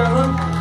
brotherhood.